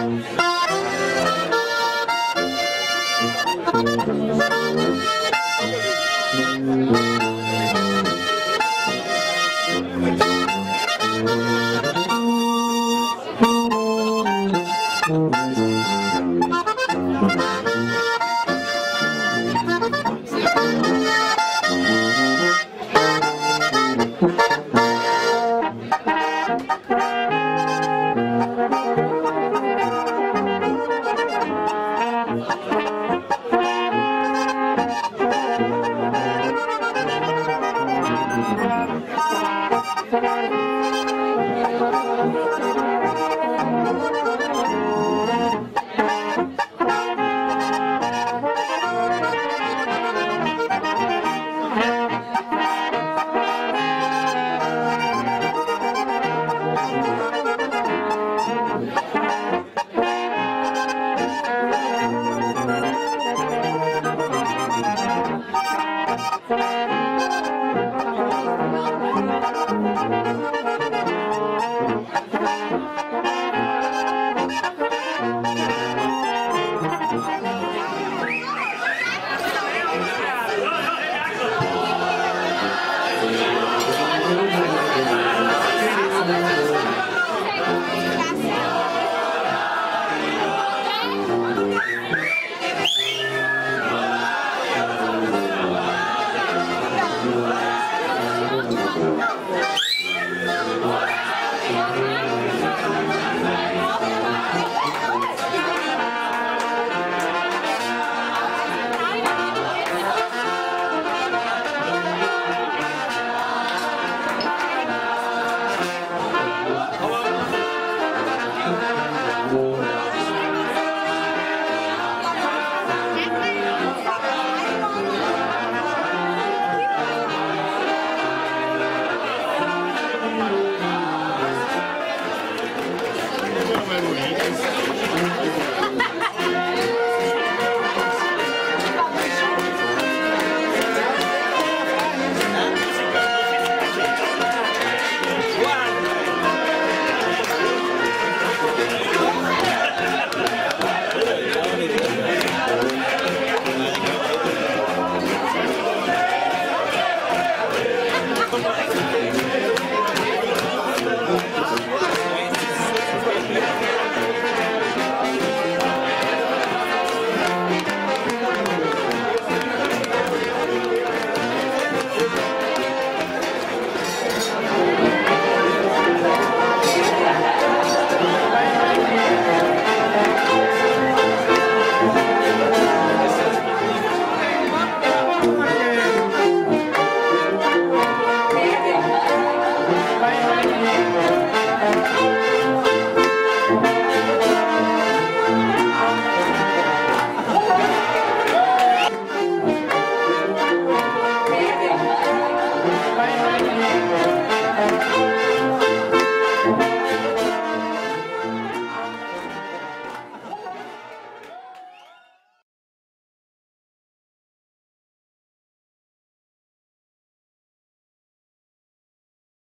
Bye.